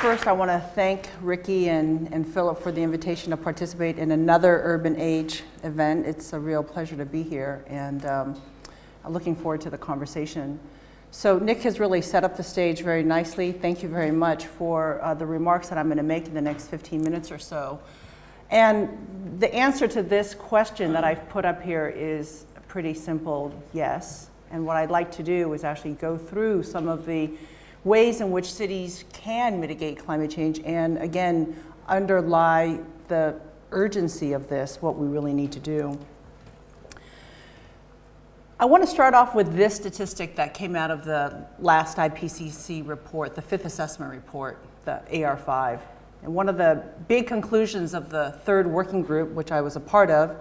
first, I want to thank Ricky and, and Philip for the invitation to participate in another Urban Age event. It's a real pleasure to be here, and um, I'm looking forward to the conversation. So Nick has really set up the stage very nicely. Thank you very much for uh, the remarks that I'm going to make in the next 15 minutes or so. And the answer to this question that I've put up here is pretty simple yes. And what I'd like to do is actually go through some of the ways in which cities can mitigate climate change and again underlie the urgency of this, what we really need to do. I want to start off with this statistic that came out of the last IPCC report, the fifth assessment report, the AR5. And one of the big conclusions of the third working group, which I was a part of,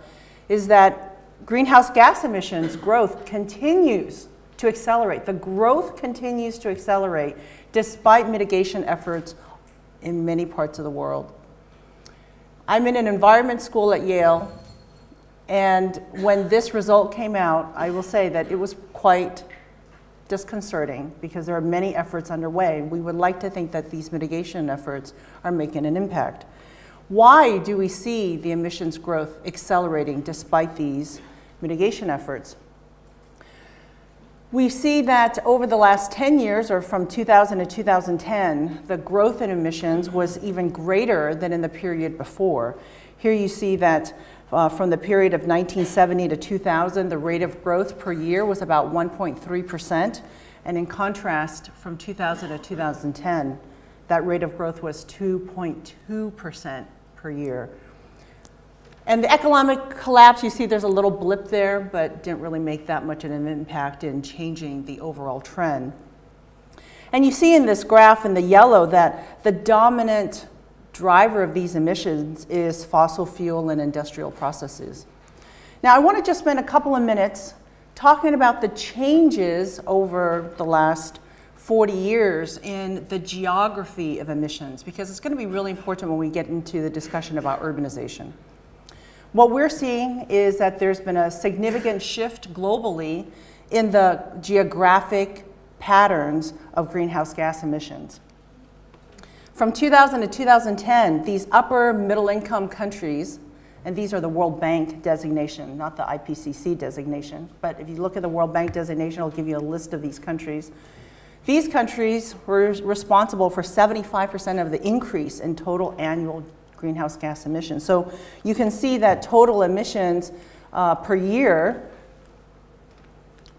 is that greenhouse gas emissions growth continues to accelerate. The growth continues to accelerate despite mitigation efforts in many parts of the world. I'm in an environment school at Yale, and when this result came out, I will say that it was quite disconcerting because there are many efforts underway. We would like to think that these mitigation efforts are making an impact. Why do we see the emissions growth accelerating despite these mitigation efforts? We see that over the last 10 years, or from 2000 to 2010, the growth in emissions was even greater than in the period before. Here you see that uh, from the period of 1970 to 2000, the rate of growth per year was about 1.3%. And in contrast, from 2000 to 2010, that rate of growth was 2.2% per year. And the economic collapse, you see there's a little blip there, but didn't really make that much of an impact in changing the overall trend. And you see in this graph in the yellow that the dominant driver of these emissions is fossil fuel and industrial processes. Now I want to just spend a couple of minutes talking about the changes over the last 40 years in the geography of emissions because it's going to be really important when we get into the discussion about urbanization. What we're seeing is that there's been a significant shift globally in the geographic patterns of greenhouse gas emissions. From 2000 to 2010, these upper middle income countries, and these are the World Bank designation, not the IPCC designation, but if you look at the World Bank designation, it'll give you a list of these countries. These countries were responsible for 75% of the increase in total annual greenhouse gas emissions. So you can see that total emissions uh, per year,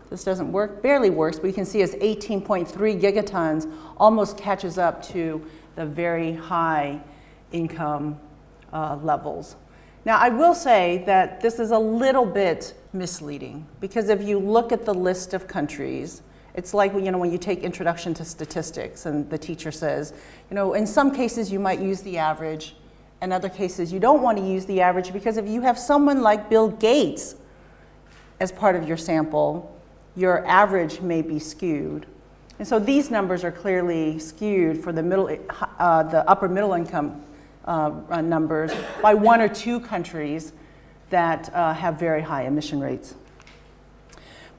this doesn't work, barely works, but you can see as 18.3 gigatons almost catches up to the very high income uh, levels. Now, I will say that this is a little bit misleading because if you look at the list of countries, it's like you know when you take introduction to statistics and the teacher says, you know, in some cases you might use the average, in other cases, you don't want to use the average because if you have someone like Bill Gates as part of your sample, your average may be skewed. And so these numbers are clearly skewed for the, middle, uh, the upper middle income uh, numbers by one or two countries that uh, have very high emission rates.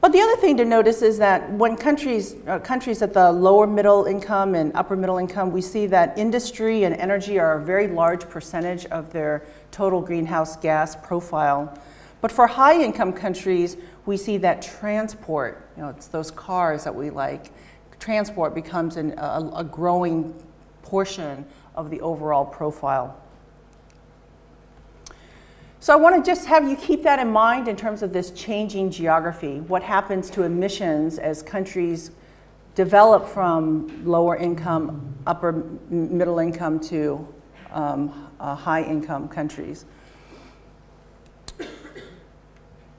But the other thing to notice is that when countries, uh, countries at the lower middle income and upper middle income, we see that industry and energy are a very large percentage of their total greenhouse gas profile. But for high income countries, we see that transport, you know, it's those cars that we like, transport becomes an, a, a growing portion of the overall profile. So I want to just have you keep that in mind in terms of this changing geography. What happens to emissions as countries develop from lower income, upper middle income to um, uh, high income countries.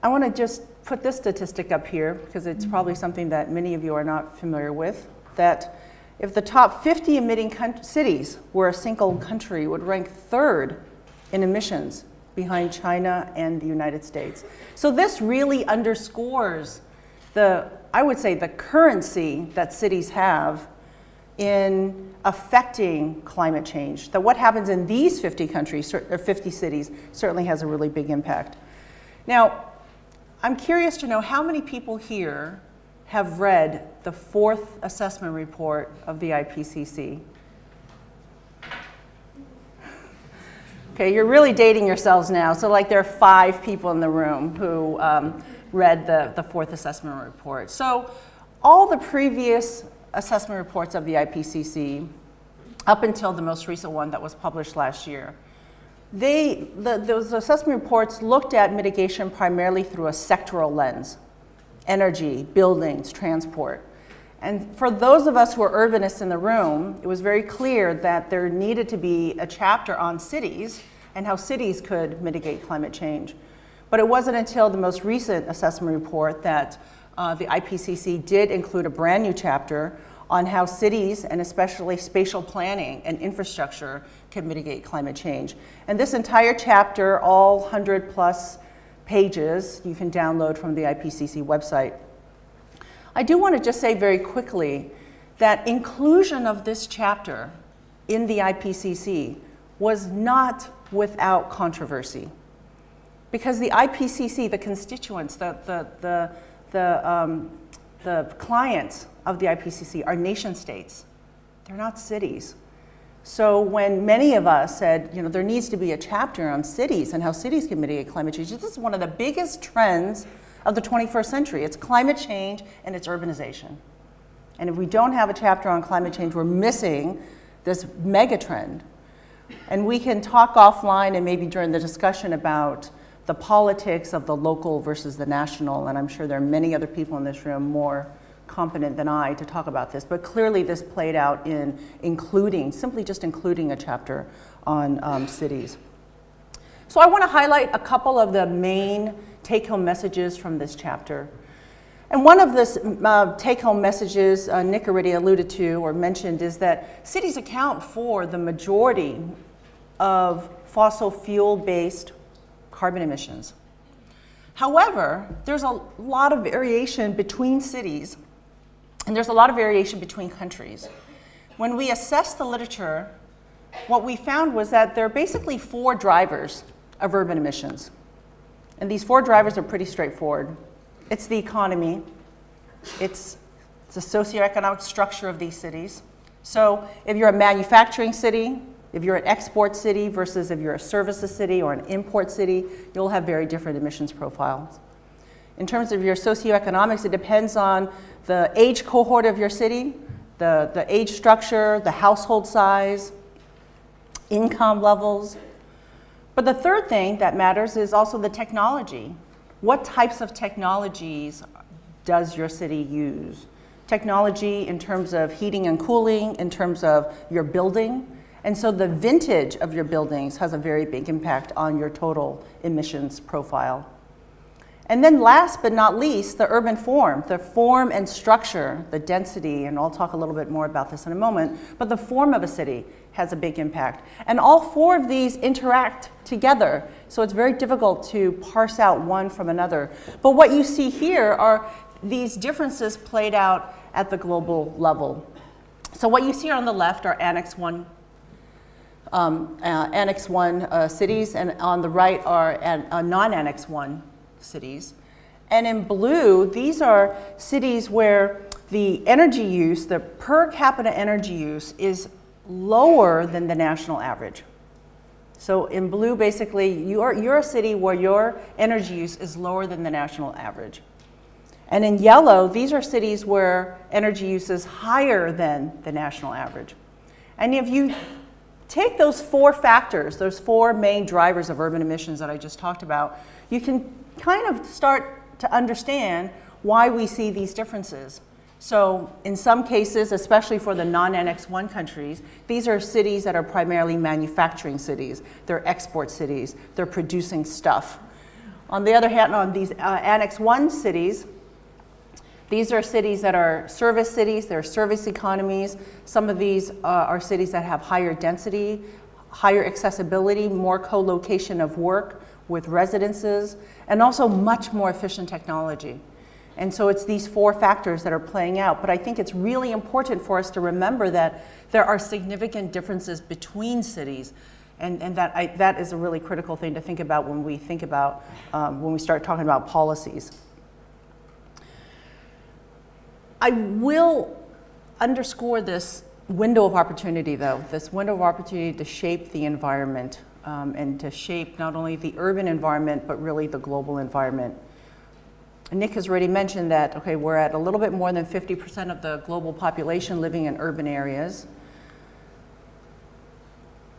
I want to just put this statistic up here because it's probably something that many of you are not familiar with, that if the top 50 emitting cities were a single country would rank third in emissions behind China and the United States. So this really underscores the, I would say, the currency that cities have in affecting climate change. That what happens in these 50 countries, or 50 cities, certainly has a really big impact. Now, I'm curious to know how many people here have read the fourth assessment report of the IPCC? Okay, you're really dating yourselves now. So like there are five people in the room who um, read the, the fourth assessment report. So all the previous assessment reports of the IPCC, up until the most recent one that was published last year, they, the, those assessment reports looked at mitigation primarily through a sectoral lens, energy, buildings, transport. And for those of us who are urbanists in the room, it was very clear that there needed to be a chapter on cities and how cities could mitigate climate change. But it wasn't until the most recent assessment report that uh, the IPCC did include a brand new chapter on how cities and especially spatial planning and infrastructure can mitigate climate change. And this entire chapter, all 100 plus pages, you can download from the IPCC website. I do want to just say very quickly that inclusion of this chapter in the IPCC was not without controversy. Because the IPCC, the constituents, the, the, the, the, um, the clients of the IPCC are nation states. They're not cities. So when many of us said, you know, there needs to be a chapter on cities and how cities can mitigate climate change, this is one of the biggest trends of the 21st century. It's climate change and it's urbanization. And if we don't have a chapter on climate change, we're missing this mega trend. And we can talk offline and maybe during the discussion about the politics of the local versus the national, and I'm sure there are many other people in this room more competent than I to talk about this, but clearly this played out in including, simply just including a chapter on um, cities. So I want to highlight a couple of the main take-home messages from this chapter. And one of the uh, take-home messages uh, Nick already alluded to or mentioned is that cities account for the majority of fossil fuel-based carbon emissions. However, there's a lot of variation between cities, and there's a lot of variation between countries. When we assessed the literature, what we found was that there are basically four drivers of urban emissions. And these four drivers are pretty straightforward. It's the economy, it's, it's the socioeconomic structure of these cities. So if you're a manufacturing city, if you're an export city versus if you're a services city or an import city, you'll have very different emissions profiles. In terms of your socioeconomics, it depends on the age cohort of your city, the, the age structure, the household size, income levels, but the third thing that matters is also the technology. What types of technologies does your city use? Technology in terms of heating and cooling, in terms of your building. And so the vintage of your buildings has a very big impact on your total emissions profile. And then last but not least, the urban form, the form and structure, the density, and I'll talk a little bit more about this in a moment, but the form of a city has a big impact. And all four of these interact together, so it's very difficult to parse out one from another. But what you see here are these differences played out at the global level. So what you see on the left are Annex 1 um, uh, Annex 1 uh, cities, and on the right are uh, non-Annex 1 cities. And in blue, these are cities where the energy use, the per capita energy use, is lower than the national average. So in blue, basically, you're, you're a city where your energy use is lower than the national average. And in yellow, these are cities where energy use is higher than the national average. And if you take those four factors, those four main drivers of urban emissions that I just talked about, you can kind of start to understand why we see these differences. So in some cases, especially for the non-Annex 1 countries, these are cities that are primarily manufacturing cities. They're export cities. They're producing stuff. On the other hand, on these uh, Annex 1 cities, these are cities that are service cities, they're service economies. Some of these uh, are cities that have higher density, higher accessibility, more co-location of work with residences, and also much more efficient technology. And so it's these four factors that are playing out. But I think it's really important for us to remember that there are significant differences between cities. And, and that, I, that is a really critical thing to think about when we think about, um, when we start talking about policies. I will underscore this window of opportunity though, this window of opportunity to shape the environment um, and to shape not only the urban environment, but really the global environment. Nick has already mentioned that, okay, we're at a little bit more than 50% of the global population living in urban areas.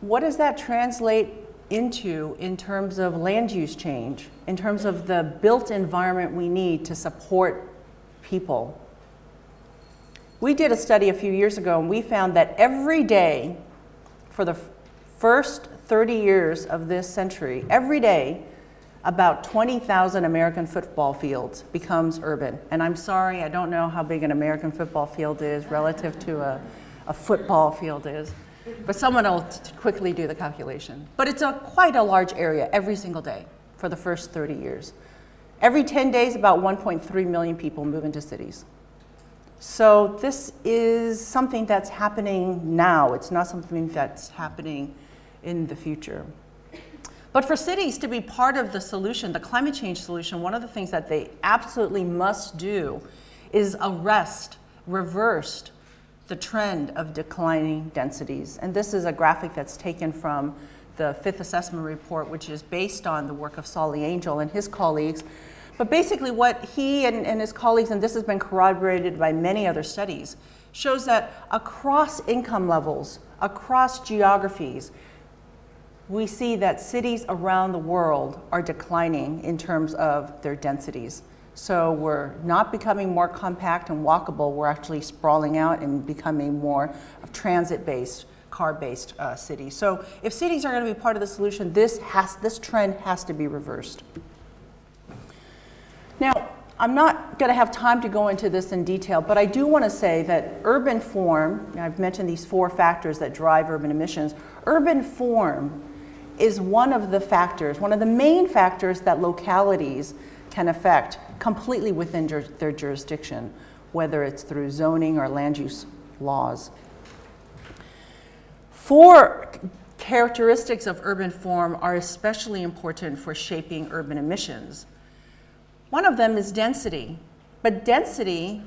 What does that translate into in terms of land use change, in terms of the built environment we need to support people? We did a study a few years ago and we found that every day for the first 30 years of this century, every day, about 20,000 American football fields becomes urban. And I'm sorry, I don't know how big an American football field is relative to a, a football field is. But someone will quickly do the calculation. But it's a, quite a large area every single day for the first 30 years. Every 10 days, about 1.3 million people move into cities. So this is something that's happening now. It's not something that's happening in the future. But for cities to be part of the solution, the climate change solution, one of the things that they absolutely must do is arrest, reverse the trend of declining densities. And this is a graphic that's taken from the fifth assessment report, which is based on the work of Solly Angel and his colleagues. But basically what he and, and his colleagues, and this has been corroborated by many other studies, shows that across income levels, across geographies, we see that cities around the world are declining in terms of their densities. So we're not becoming more compact and walkable, we're actually sprawling out and becoming more of transit-based, car-based uh, cities. So if cities are going to be part of the solution, this, has, this trend has to be reversed. Now, I'm not going to have time to go into this in detail, but I do want to say that urban form, I've mentioned these four factors that drive urban emissions, urban form is one of the factors, one of the main factors that localities can affect completely within their jurisdiction, whether it's through zoning or land use laws. Four characteristics of urban form are especially important for shaping urban emissions. One of them is density, but density,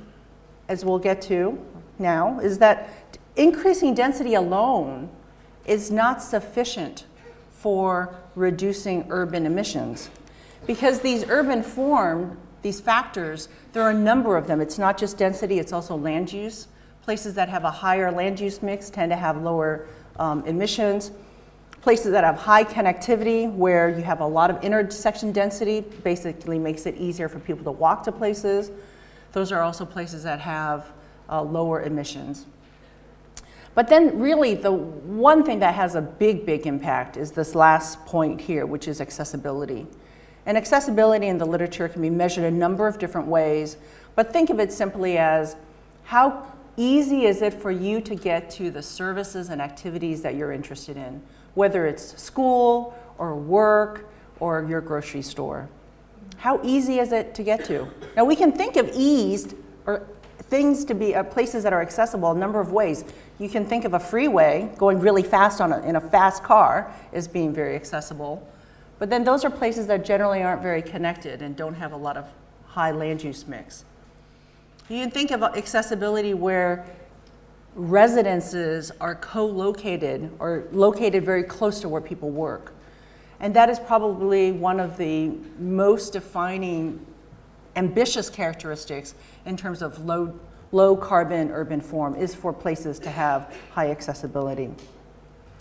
as we'll get to now, is that increasing density alone is not sufficient for reducing urban emissions. Because these urban form, these factors, there are a number of them. It's not just density, it's also land use. Places that have a higher land use mix tend to have lower um, emissions. Places that have high connectivity, where you have a lot of intersection density, basically makes it easier for people to walk to places. Those are also places that have uh, lower emissions. But then really the one thing that has a big, big impact is this last point here, which is accessibility. And accessibility in the literature can be measured a number of different ways, but think of it simply as how easy is it for you to get to the services and activities that you're interested in, whether it's school or work or your grocery store. How easy is it to get to? Now we can think of ease or things to be uh, places that are accessible a number of ways. You can think of a freeway going really fast on a, in a fast car as being very accessible. But then those are places that generally aren't very connected and don't have a lot of high land use mix. You can think of accessibility where residences are co-located or located very close to where people work. And that is probably one of the most defining ambitious characteristics in terms of low, low carbon urban form is for places to have high accessibility.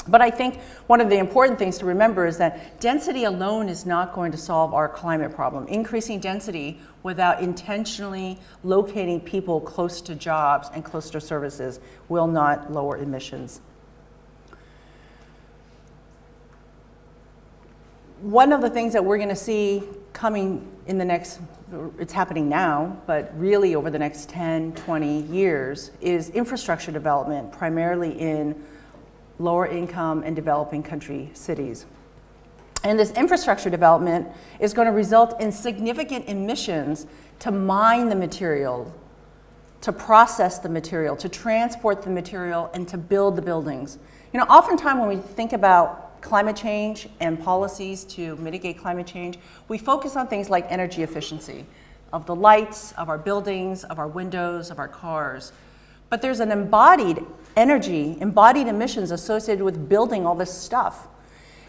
But I think one of the important things to remember is that density alone is not going to solve our climate problem. Increasing density without intentionally locating people close to jobs and close to services will not lower emissions. One of the things that we're going to see coming in the next, it's happening now, but really over the next 10, 20 years, is infrastructure development, primarily in lower income and developing country cities. And this infrastructure development is going to result in significant emissions to mine the material, to process the material, to transport the material, and to build the buildings. You know, oftentimes when we think about climate change and policies to mitigate climate change, we focus on things like energy efficiency of the lights, of our buildings, of our windows, of our cars. But there's an embodied energy, embodied emissions associated with building all this stuff.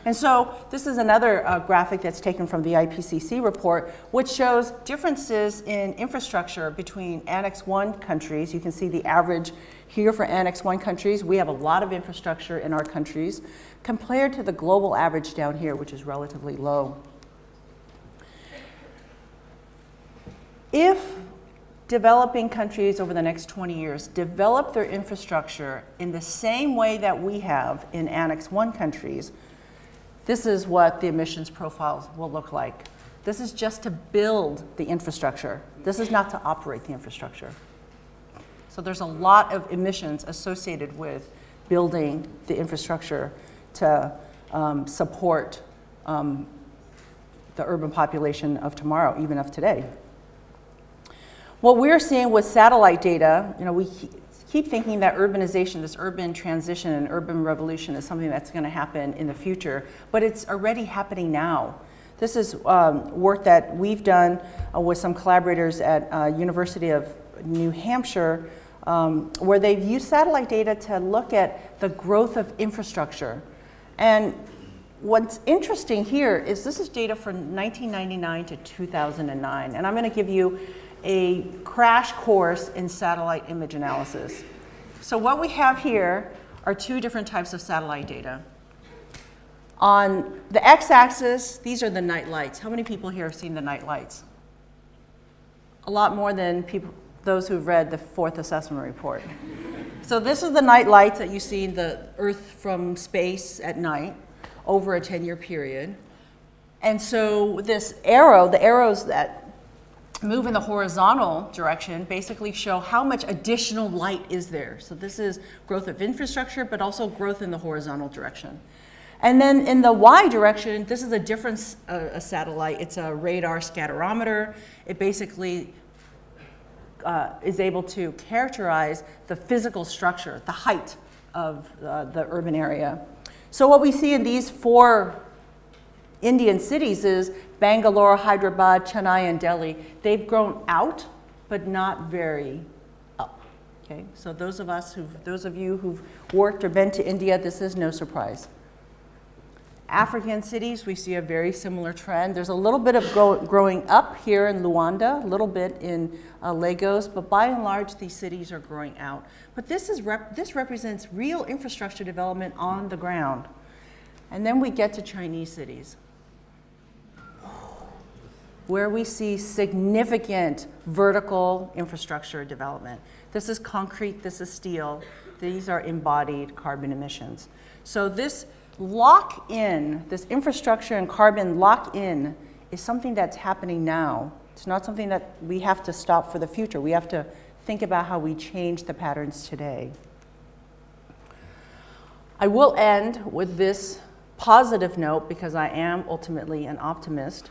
And so this is another uh, graphic that's taken from the IPCC report, which shows differences in infrastructure between Annex 1 countries. You can see the average here for Annex 1 countries. We have a lot of infrastructure in our countries compared to the global average down here, which is relatively low. If developing countries over the next 20 years develop their infrastructure in the same way that we have in Annex 1 countries, this is what the emissions profiles will look like. This is just to build the infrastructure. This is not to operate the infrastructure. So there's a lot of emissions associated with building the infrastructure to um, support um, the urban population of tomorrow, even of today. What we're seeing with satellite data, you know, we keep thinking that urbanization, this urban transition and urban revolution is something that's going to happen in the future, but it's already happening now. This is um, work that we've done uh, with some collaborators at uh, University of New Hampshire, um, where they've used satellite data to look at the growth of infrastructure. And what's interesting here is this is data from 1999 to 2009, and I'm going to give you a crash course in satellite image analysis. So what we have here are two different types of satellite data. On the x-axis, these are the night lights. How many people here have seen the night lights? A lot more than people, those who've read the fourth assessment report. So this is the night lights that you see in the Earth from space at night over a 10-year period. And so this arrow, the arrows that move in the horizontal direction basically show how much additional light is there. So this is growth of infrastructure, but also growth in the horizontal direction. And then in the y direction, this is a different uh, a satellite. It's a radar scatterometer. It basically uh, is able to characterize the physical structure, the height of uh, the urban area. So what we see in these four Indian cities is Bangalore, Hyderabad, Chennai, and Delhi. They've grown out, but not very up. Okay, so those of us who, those of you who've worked or been to India, this is no surprise. African cities, we see a very similar trend. There's a little bit of grow, growing up here in Luanda, a little bit in uh, Lagos, but by and large, these cities are growing out. But this, is rep this represents real infrastructure development on the ground. And then we get to Chinese cities where we see significant vertical infrastructure development. This is concrete, this is steel, these are embodied carbon emissions. So this lock in, this infrastructure and carbon lock in is something that's happening now. It's not something that we have to stop for the future. We have to think about how we change the patterns today. I will end with this positive note because I am ultimately an optimist.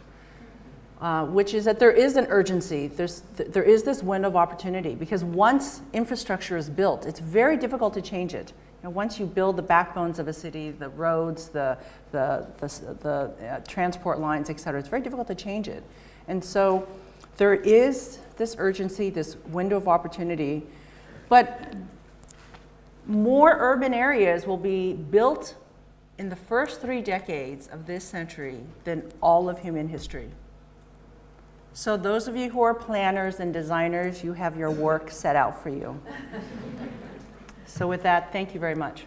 Uh, which is that there is an urgency. There's, th there is this window of opportunity because once infrastructure is built, it's very difficult to change it. You know, once you build the backbones of a city, the roads, the, the, the, the uh, transport lines, et cetera, it's very difficult to change it. And so there is this urgency, this window of opportunity, but more urban areas will be built in the first three decades of this century than all of human history. So those of you who are planners and designers, you have your work set out for you. so with that, thank you very much.